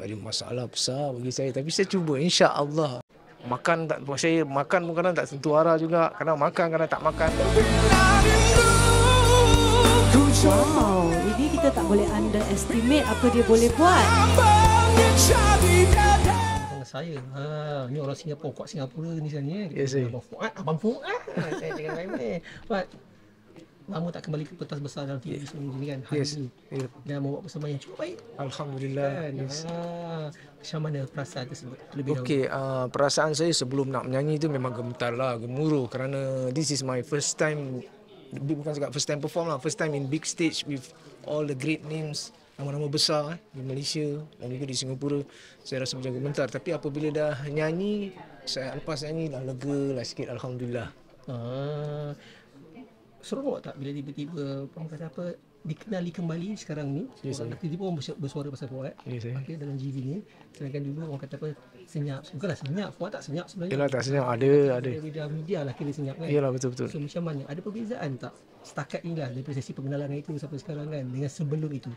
ada masalah besar bagi saya tapi saya cuba insya-Allah. Makan tak buat saya makan pun kadang tak tentu arah juga. Kadang makan kadang tak makan. Wow, ini kita tak boleh underestimate apa dia boleh buat. Saya. Ha, ni orang Singapura, kuat Singapura ni sebenarnya. Ya, saya. Abang Fuad, Abang Fuad. saya jangan main-main. Lama tak kembali ke pentas besar dalam TV sebelum ni kan. Hari Yes. ni. Ya. Dan membawa persembahan yang cukup baik. Alhamdulillah. Kan? Yes. Ha, macam mana perasaan tersebut? Lebih dahulu. Okey, uh, perasaan saya sebelum nak menyanyi tu memang gemetar lah, gemuruh kerana this is my first time bukan cakap first time perform lah, first time in big stage with all the great names nama-nama besar eh, di Malaysia dan juga di Singapura. Saya rasa macam gemetar tapi apabila dah nyanyi, saya lepas nyanyi dah lega lah sikit alhamdulillah. Ah, seronok tak bila tiba-tiba orang kata apa dikenali kembali sekarang ni? Ya, orang tiba-tiba orang bersu- bersuara pasal Fuad Ya, saya. okay, dalam GV ni. Sedangkan dulu orang kata apa senyap. Bukanlah senyap. Fuad tak senyap sebenarnya? Yalah tak senyap. Ada ada. Media, media lah kira senyap kan? Yalah betul-betul. so macam mana? Ada perbezaan tak setakat ni lah dari sesi pengenalan itu sampai sekarang kan? Dengan sebelum itu?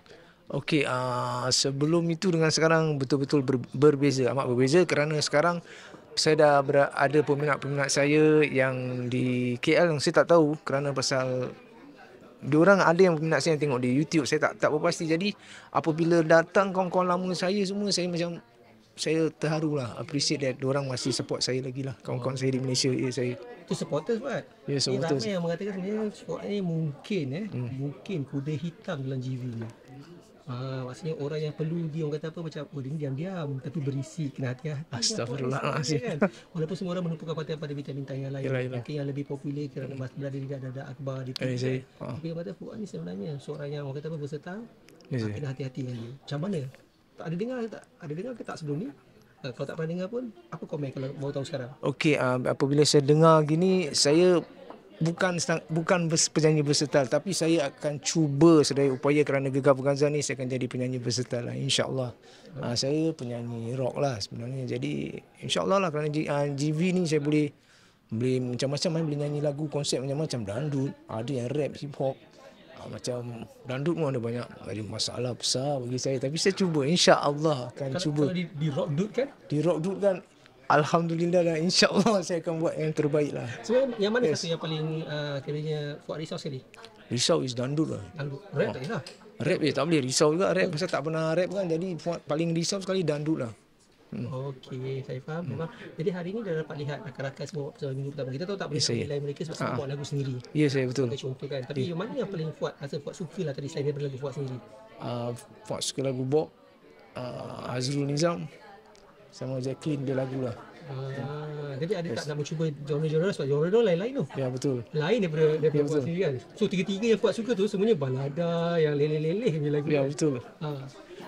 Okey, uh, sebelum itu dengan sekarang betul-betul ber, berbeza, amat berbeza kerana sekarang saya dah ber, ada peminat-peminat saya yang di KL yang saya tak tahu kerana pasal diorang ada yang peminat saya yang tengok di YouTube, saya tak tak berpasti. Jadi apabila datang kawan-kawan lama saya semua, saya macam saya terharu lah, appreciate that diorang masih support saya lagi lah, kawan-kawan saya di Malaysia, ya saya. itu supporters Fuad Ya, Ni supporters. ramai yang mengatakan sebenarnya Fuad ni mungkin eh Hmm. mungkin kuda hitam dalam GV ni Ah, maksudnya orang yang perlu dia orang kata apa macam oh dia diam-diam tapi berisi kena hati-hati. Astagfirullahalazim. Kan? Walaupun semua orang menumpukan perhatian pada bintang-bintang yang lain. Yalah, yalah. Mungkin yang lebih popular kerana mas berada di dada akbar di Eh, saya. kan. Ha. Tapi orang kata Fuad ni sebenarnya seorang yang orang kata apa versatile. Ya, saya. Kena hati-hati dengan dia. Macam mana? Tak ada dengar tak? Ada dengar ke tak sebelum ni? Ah, kalau tak pernah dengar pun apa komen kalau baru tahu sekarang? Okey, uh, apabila saya dengar gini, saya bukan bukan penyanyi versatile tapi saya akan cuba sedaya upaya kerana Gegar Peganza ni saya akan jadi penyanyi versatile lah insya-Allah. Uh, saya penyanyi rock lah sebenarnya. Jadi insya-Allah lah kerana uh, GV ni saya boleh boleh macam-macam kan boleh nyanyi lagu konsep macam-macam dangdut, ada yang rap hip hop. Uh, macam dangdut pun ada banyak ada masalah besar bagi saya tapi saya cuba insya-Allah akan Kalau, cuba kalau di, di rock dude kan di rock dut kan Alhamdulillah dan insyaAllah saya akan buat yang terbaik lah. Sebenarnya yang mana satu yang paling uh, kiranya Fuad risau sekali? Risau is dandut lah. Dangdut. Rap tak kisah. Rap je tak boleh risau juga rap pasal tak pernah rap kan jadi buat paling risau sekali dandut lah. Okey, saya faham. Memang. Jadi hari ini dah dapat lihat rakan-rakan semua episode minggu pertama. Kita tahu tak boleh saya. nilai mereka sebab semua buat lagu sendiri. Ya saya betul. Contoh kan. Tapi yang mana yang paling Fuad rasa Fuad suka lah tadi selain daripada lagu Fuad sendiri? Uh, Fuad suka lagu Bob, uh, Azrul Nizam sama Jacqueline dia lagu lah. Ah, jadi ada tak nak mencuba genre-genre sebab genre lain-lain tu. Ya betul. Lain daripada daripada Ya, Fuad betul. sendiri kan. So tiga-tiga yang Fuad suka tu semuanya balada yang leleh-leleh punya lagu. Ya kan? betul. Ha.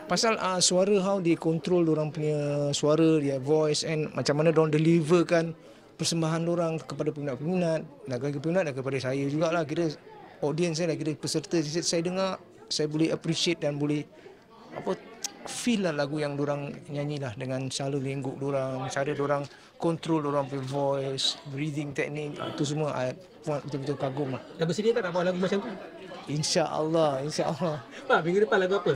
Pasal uh, suara how dia control orang punya suara, dia voice and macam mana orang deliverkan persembahan orang kepada peminat-peminat dan kepada peminat dan kepada saya jugalah kira audience saya lah kira peserta saya dengar saya boleh appreciate dan boleh apa feel lah lagu yang orang nyanyi lah dengan cara lengguk orang, cara orang control orang punya voice, breathing technique, ah, tu semua I buat betul-betul kagum lah. Dah bersedia tak nak buat lagu macam tu? Insya-Allah, insya-Allah. Pak, minggu depan lagu apa?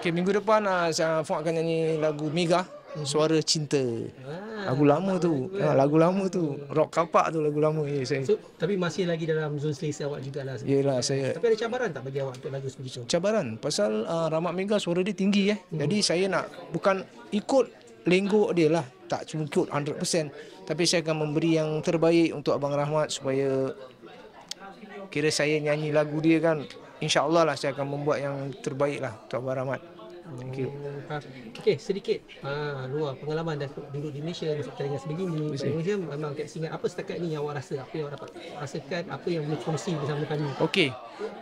Okay, minggu depan uh, saya Fuad akan nyanyi lagu Mega, Suara Cinta. Ah, Lagu lama tu. Ha, lagu lama tu. Rock kapak tu lagu lama. Ya, saya. So, tapi masih lagi dalam zon selesa awak jugalah. Yelah, saya Tapi ada cabaran tak bagi awak untuk lagu seperti tu? cabaran pasal uh, Ramat Mega suara dia tinggi eh. Jadi saya nak bukan ikut lenggok dia lah. Tak cuma ikut 100%. Tapi saya akan memberi yang terbaik untuk Abang Rahmat supaya kira saya nyanyi lagu dia kan insya-Allah lah saya akan membuat yang terbaik lah untuk Abang Rahmat. Thank you. Ha. Okey, sedikit ha, luar pengalaman dah duduk di Malaysia di telinga sebegini. Malaysia memang tak ingat apa setakat ni yang awak rasa, apa yang awak dapat rasakan, apa yang boleh kongsi bersama kami. Okey.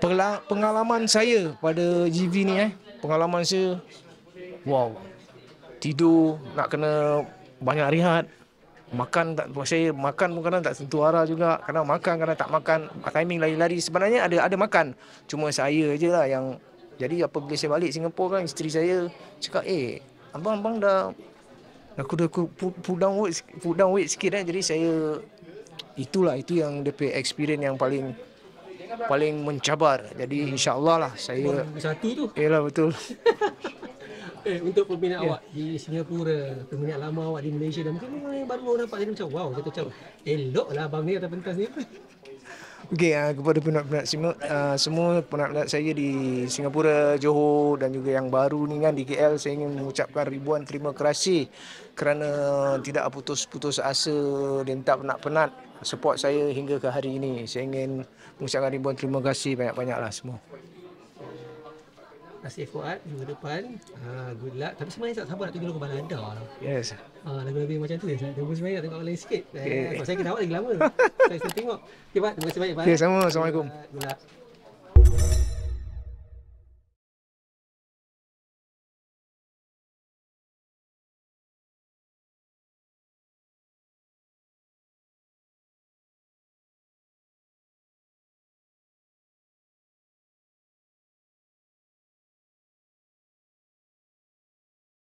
Pengala- Pengalaman saya pada GV ni eh, pengalaman saya wow. Tidur nak kena banyak rehat. Makan tak buat saya makan pun kadang tak tentu arah juga. Kadang makan kadang tak makan. Timing lari-lari sebenarnya ada ada makan. Cuma saya je lah yang jadi apabila saya balik Singapura kan isteri saya cakap eh abang abang dah aku dah ku- pu- pull down weight pull down weight sikit eh jadi saya itulah itu yang punya experience yang paling paling mencabar. Jadi insya-Allah lah saya Satu tu. Yalah betul. Eh, untuk peminat awak di Singapura, peminat lama awak di Malaysia dan mungkin orang yang baru baru nampak jadi macam wow, kata macam elok lah abang ni atas pentas ni. Okey, uh, kepada penat-penat semua, uh, semua penat-penat saya di Singapura, Johor dan juga yang baru ni kan di KL, saya ingin mengucapkan ribuan terima kasih kerana tidak putus-putus asa dan tak penat-penat support saya hingga ke hari ini. Saya ingin mengucapkan ribuan terima kasih banyak-banyaklah semua. Kasih Fuad minggu depan. Ha, good luck. Tapi sebenarnya tak sabar nak tengok lagu balada lah. Yes. Ha, lagu-lagu macam tu saya tunggu sebenarnya nak tengok lain sikit. Okay. Eh, sebab saya kena awak lagi lama. saya saya tengok. Okay, Pak. Terima kasih banyak, Pak. Okay, sama. Assalamualaikum. Good luck.